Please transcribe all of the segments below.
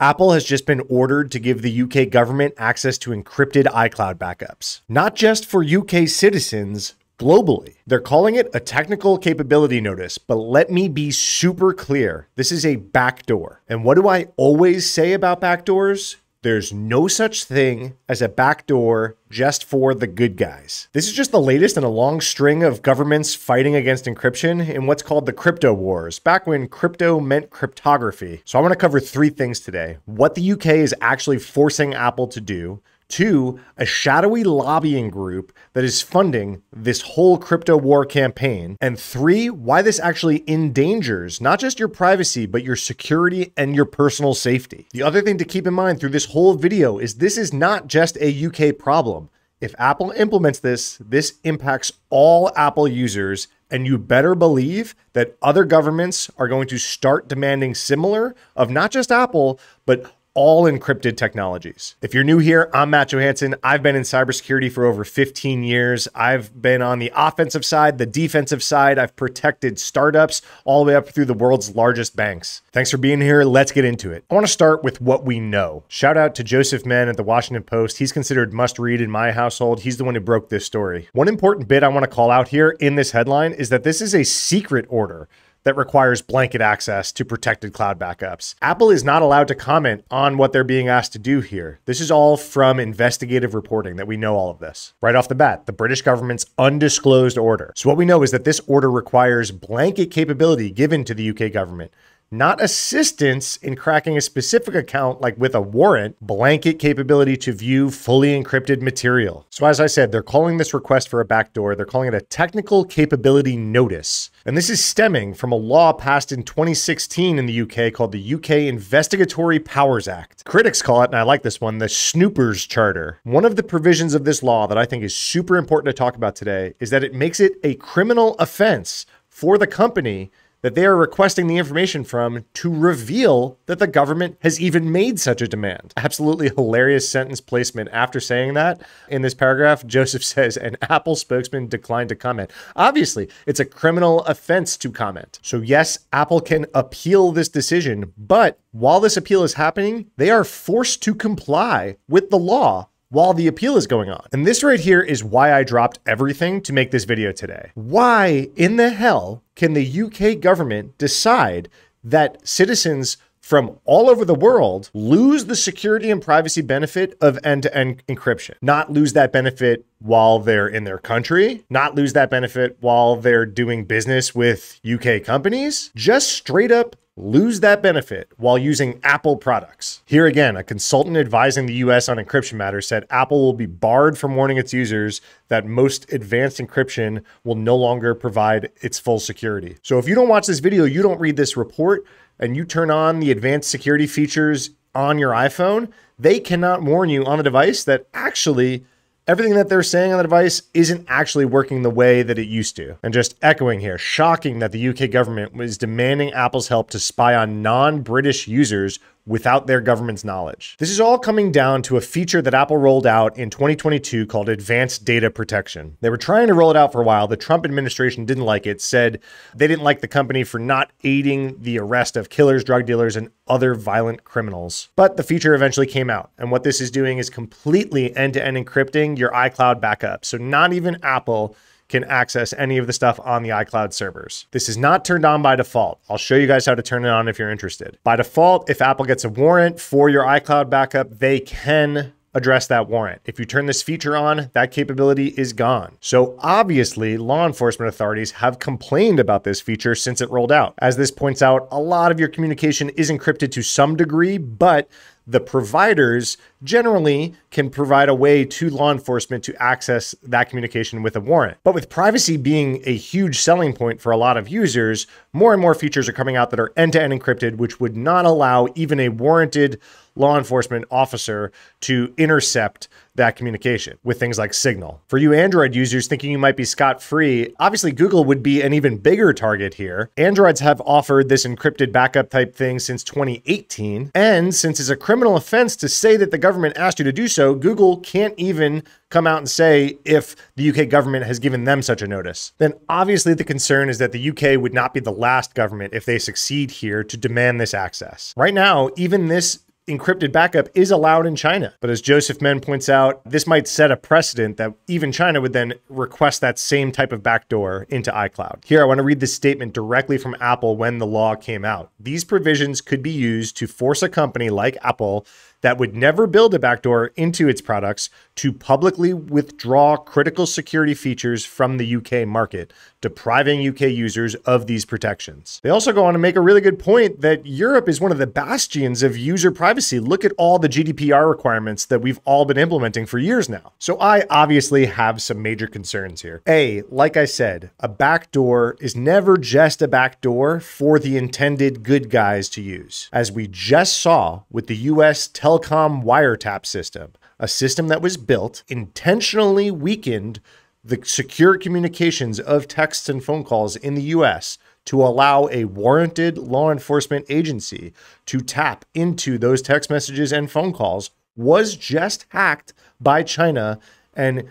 Apple has just been ordered to give the UK government access to encrypted iCloud backups, not just for UK citizens, globally. They're calling it a technical capability notice, but let me be super clear. This is a backdoor. And what do I always say about backdoors? There's no such thing as a backdoor just for the good guys. This is just the latest in a long string of governments fighting against encryption in what's called the crypto wars, back when crypto meant cryptography. So I want to cover three things today. What the UK is actually forcing Apple to do, Two, a shadowy lobbying group that is funding this whole crypto war campaign. And three, why this actually endangers not just your privacy, but your security and your personal safety. The other thing to keep in mind through this whole video is this is not just a UK problem. If Apple implements this, this impacts all Apple users and you better believe that other governments are going to start demanding similar of not just Apple, but all encrypted technologies. If you're new here, I'm Matt Johansen. I've been in cybersecurity for over 15 years. I've been on the offensive side, the defensive side. I've protected startups all the way up through the world's largest banks. Thanks for being here. Let's get into it. I want to start with what we know. Shout out to Joseph Menn at the Washington Post. He's considered must read in my household. He's the one who broke this story. One important bit I want to call out here in this headline is that this is a secret order that requires blanket access to protected cloud backups. Apple is not allowed to comment on what they're being asked to do here. This is all from investigative reporting that we know all of this. Right off the bat, the British government's undisclosed order. So, what we know is that this order requires blanket capability given to the UK government not assistance in cracking a specific account like with a warrant, blanket capability to view fully encrypted material. So, as I said, they're calling this request for a backdoor, they're calling it a technical capability notice. And this is stemming from a law passed in 2016 in the UK called the UK Investigatory Powers Act. Critics call it, and I like this one, the Snoopers Charter. One of the provisions of this law that I think is super important to talk about today is that it makes it a criminal offense for the company that they are requesting the information from to reveal that the government has even made such a demand. Absolutely hilarious sentence placement after saying that. In this paragraph, Joseph says an Apple spokesman declined to comment. Obviously, it's a criminal offense to comment. So, yes, Apple can appeal this decision, but while this appeal is happening, they are forced to comply with the law while the appeal is going on. And this right here is why I dropped everything to make this video today. Why in the hell can the UK government decide that citizens from all over the world lose the security and privacy benefit of end to end encryption, not lose that benefit while they're in their country, not lose that benefit while they're doing business with UK companies, just straight up lose that benefit while using Apple products. Here again, a consultant advising the US on encryption matters said Apple will be barred from warning its users that most advanced encryption will no longer provide its full security. So if you don't watch this video, you don't read this report, and you turn on the advanced security features on your iPhone, they cannot warn you on a device that actually everything that they're saying on the device isn't actually working the way that it used to. And just echoing here, shocking that the UK government was demanding Apple's help to spy on non British users without their government's knowledge. This is all coming down to a feature that Apple rolled out in 2022 called Advanced Data Protection. They were trying to roll it out for a while. The Trump administration didn't like it, said they didn't like the company for not aiding the arrest of killers, drug dealers, and other violent criminals. But the feature eventually came out. And what this is doing is completely end to end encrypting your iCloud backup. So not even Apple can access any of the stuff on the iCloud servers. This is not turned on by default. I'll show you guys how to turn it on if you're interested. By default, if Apple gets a warrant for your iCloud backup, they can address that warrant. If you turn this feature on, that capability is gone. So obviously, law enforcement authorities have complained about this feature since it rolled out. As this points out, a lot of your communication is encrypted to some degree, but the providers generally can provide a way to law enforcement to access that communication with a warrant. But with privacy being a huge selling point for a lot of users, more and more features are coming out that are end to end encrypted, which would not allow even a warranted law enforcement officer to intercept that communication with things like Signal. For you Android users thinking you might be scot free, obviously Google would be an even bigger target here. Androids have offered this encrypted backup type thing since 2018. And since it's a criminal offense to say that the government asked you to do so, Google can't even come out and say if the UK government has given them such a notice. Then obviously the concern is that the UK would not be the last government if they succeed here to demand this access. Right now, even this encrypted backup is allowed in China. But as Joseph Menn points out, this might set a precedent that even China would then request that same type of backdoor into iCloud. Here, I want to read this statement directly from Apple when the law came out. These provisions could be used to force a company like Apple that would never build a backdoor into its products to publicly withdraw critical security features from the UK market, depriving UK users of these protections. They also go on to make a really good point that Europe is one of the bastions of user privacy. Look at all the GDPR requirements that we've all been implementing for years now. So I obviously have some major concerns here. A, like I said, a backdoor is never just a backdoor for the intended good guys to use. As we just saw with the US telecom wiretap system, a system that was built intentionally weakened the secure communications of texts and phone calls in the US to allow a warranted law enforcement agency to tap into those text messages and phone calls was just hacked by China and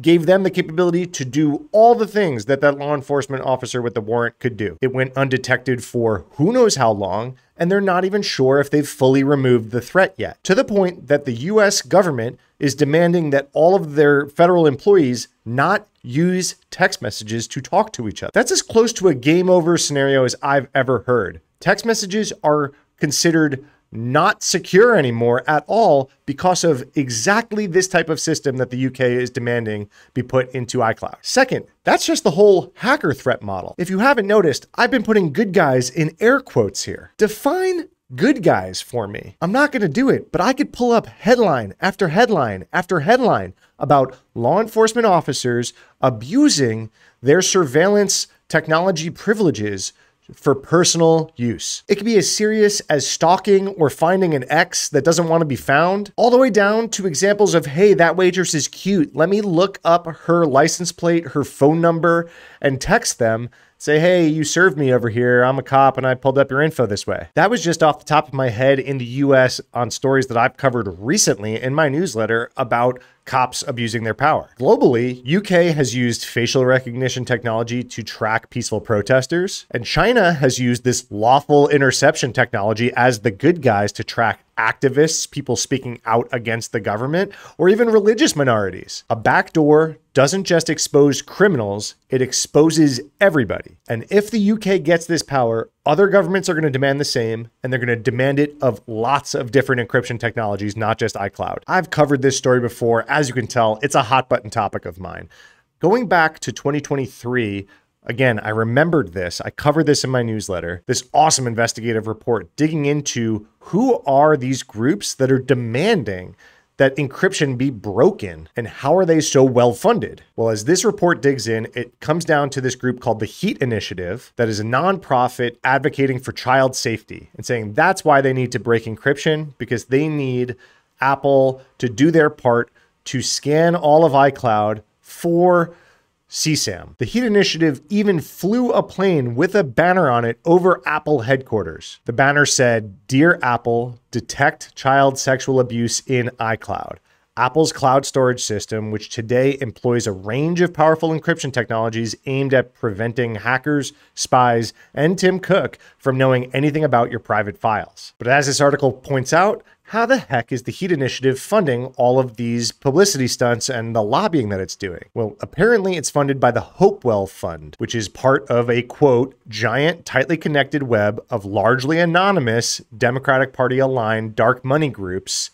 gave them the capability to do all the things that that law enforcement officer with the warrant could do. It went undetected for who knows how long, and they're not even sure if they've fully removed the threat yet. To the point that the US government is demanding that all of their federal employees not use text messages to talk to each other. That's as close to a game over scenario as I've ever heard. Text messages are considered not secure anymore at all because of exactly this type of system that the UK is demanding be put into iCloud. Second, that's just the whole hacker threat model. If you haven't noticed, I've been putting good guys in air quotes here. Define good guys for me. I'm not going to do it, but I could pull up headline after headline after headline about law enforcement officers abusing their surveillance technology privileges for personal use. It can be as serious as stalking or finding an ex that doesn't want to be found, all the way down to examples of, hey, that waitress is cute. Let me look up her license plate, her phone number, and text them. Say, hey, you served me over here. I'm a cop and I pulled up your info this way. That was just off the top of my head in the US on stories that I've covered recently in my newsletter about cops abusing their power. Globally, UK has used facial recognition technology to track peaceful protesters, and China has used this lawful interception technology as the good guys to track activists, people speaking out against the government, or even religious minorities. A backdoor doesn't just expose criminals, it exposes everybody. And if the UK gets this power, other governments are going to demand the same, and they're going to demand it of lots of different encryption technologies, not just iCloud. I've covered this story before. As you can tell, it's a hot button topic of mine. Going back to 2023, Again, I remembered this. I covered this in my newsletter. This awesome investigative report digging into who are these groups that are demanding that encryption be broken and how are they so well funded? Well, as this report digs in, it comes down to this group called the HEAT Initiative, that is a nonprofit advocating for child safety and saying that's why they need to break encryption because they need Apple to do their part to scan all of iCloud for CSAM. The HEAT Initiative even flew a plane with a banner on it over Apple headquarters. The banner said, Dear Apple, detect child sexual abuse in iCloud. Apple's cloud storage system, which today employs a range of powerful encryption technologies aimed at preventing hackers, spies, and Tim Cook from knowing anything about your private files. But as this article points out, how the heck is the Heat Initiative funding all of these publicity stunts and the lobbying that it's doing? Well, apparently it's funded by the Hopewell Fund, which is part of a quote, giant, tightly connected web of largely anonymous Democratic Party aligned dark money groups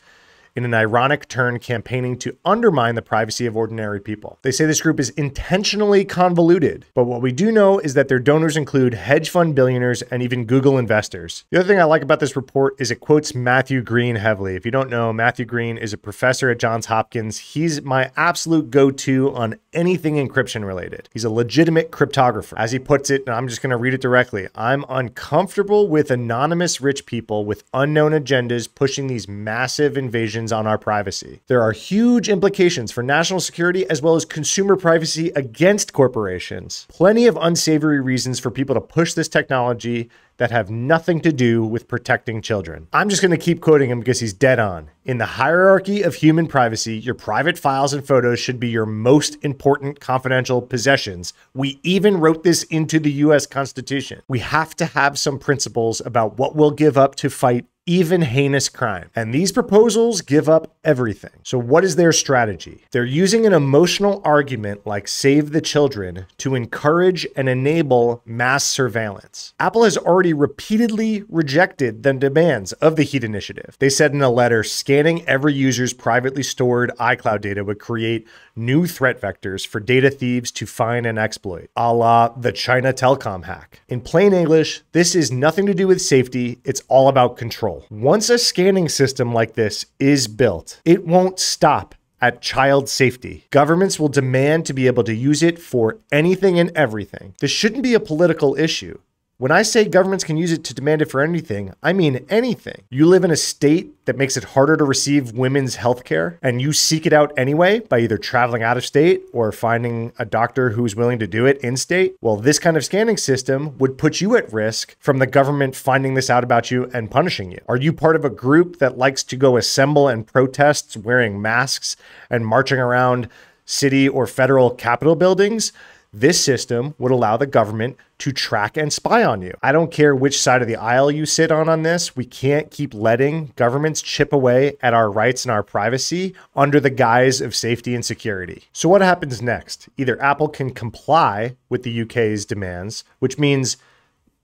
in an ironic turn campaigning to undermine the privacy of ordinary people. They say this group is intentionally convoluted, but what we do know is that their donors include hedge fund billionaires and even Google investors. The other thing I like about this report is it quotes Matthew Green heavily. If you don't know, Matthew Green is a professor at Johns Hopkins. He's my absolute go to on anything encryption related. He's a legitimate cryptographer. As he puts it, and I'm just going to read it directly I'm uncomfortable with anonymous rich people with unknown agendas pushing these massive invasions on our privacy. There are huge implications for national security as well as consumer privacy against corporations. Plenty of unsavory reasons for people to push this technology that have nothing to do with protecting children. I'm just going to keep quoting him because he's dead on. In the hierarchy of human privacy, your private files and photos should be your most important confidential possessions. We even wrote this into the US Constitution. We have to have some principles about what we'll give up to fight even heinous crime. And these proposals give up everything. So, what is their strategy? They're using an emotional argument like Save the Children to encourage and enable mass surveillance. Apple has already repeatedly rejected the demands of the Heat Initiative. They said in a letter scanning every user's privately stored iCloud data would create new threat vectors for data thieves to find and exploit, a la the China telecom hack. In plain English, this is nothing to do with safety, it's all about control. Once a scanning system like this is built, it won't stop at child safety. Governments will demand to be able to use it for anything and everything. This shouldn't be a political issue. When I say governments can use it to demand it for anything, I mean anything. You live in a state that makes it harder to receive women's health care, and you seek it out anyway by either traveling out of state or finding a doctor who's willing to do it in state. Well, this kind of scanning system would put you at risk from the government finding this out about you and punishing you. Are you part of a group that likes to go assemble and protests wearing masks and marching around city or federal capitol buildings? This system would allow the government to track and spy on you. I don't care which side of the aisle you sit on on this. We can't keep letting governments chip away at our rights and our privacy under the guise of safety and security. So what happens next? Either Apple can comply with the UK's demands, which means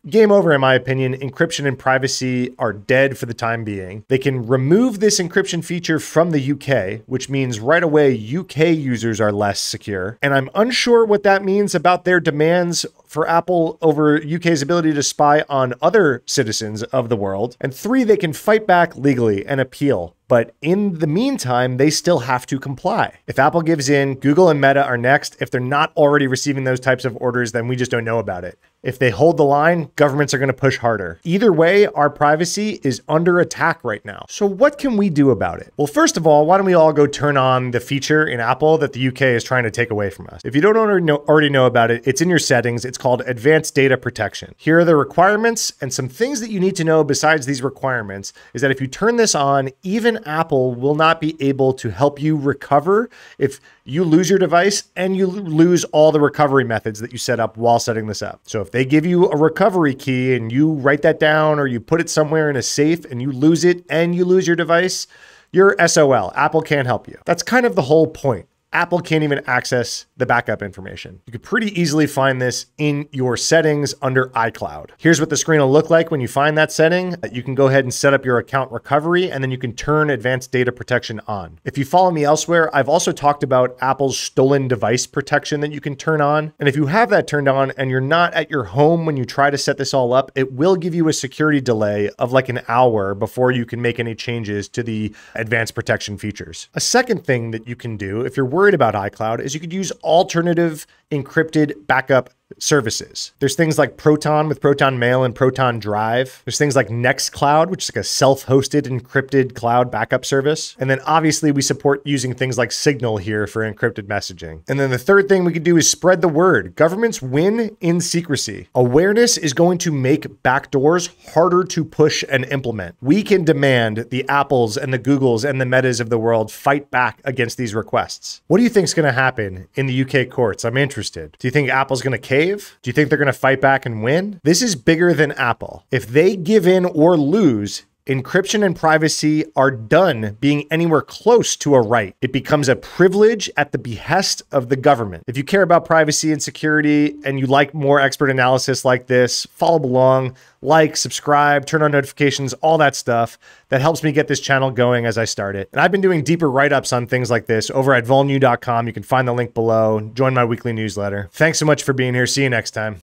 game over, in my opinion. Encryption and privacy are dead for the time being. They can remove this encryption feature from the UK, which means right away UK users are less secure. And I'm unsure what that means about their demands for Apple over UK's ability to spy on other citizens of the world. And three, they can fight back legally and appeal. But in the meantime, they still have to comply. If Apple gives in, Google and Meta are next. If they're not already receiving those types of orders, then we just don't know about it. If they hold the line, governments are going to push harder. Either way, our privacy is under attack right now. So, what can we do about it? Well, first of all, why don't we all go turn on the feature in Apple that the UK is trying to take away from us? If you don't already know, already know about it, it's in your settings. It's called Advanced Data Protection. Here are the requirements and some things that you need to know besides these requirements is that if you turn this on, even Apple will not be able to help you recover if you lose your device and you lose all the recovery methods that you set up while setting this up. So if they give you a recovery key and you write that down or you put it somewhere in a safe and you lose it and you lose your device, you're SOL. Apple can't help you. That's kind of the whole point. Apple can't even access the backup information. You could pretty easily find this in your settings under iCloud. Here's what the screen will look like when you find that setting. Uh, you can go ahead and set up your account recovery and then you can turn advanced data protection on. If you follow me elsewhere, I've also talked about Apple's stolen device protection that you can turn on. And if you have that turned on and you're not at your home when you try to set this all up, it will give you a security delay of like an hour before you can make any changes to the advanced protection features. A second thing that you can do if you're worried worried about iCloud is you could use alternative encrypted backup services. There's things like Proton with Proton Mail and Proton Drive. There's things like Nextcloud, which is like a self-hosted encrypted cloud backup service. And then obviously we support using things like Signal here for encrypted messaging. And then the third thing we could do is spread the word. Governments win in secrecy. Awareness is going to make backdoors harder to push and implement. We can demand the Apples and the Googles and the Metas of the world fight back against these requests. What do you think is going to happen in the UK courts? I'm interested. Do you think Apple's going to cave? Do you think they're going to fight back and win? This is bigger than Apple. If they give in or lose, encryption and privacy are done being anywhere close to a right. It becomes a privilege at the behest of the government. If you care about privacy and security and you like more expert analysis like this, follow along, like, subscribe, turn on notifications, all that stuff. That helps me get this channel going as I start it. And I've been doing deeper write-ups on things like this over at vulnu.com. You can find the link below. Join my weekly newsletter. Thanks so much for being here. See you next time.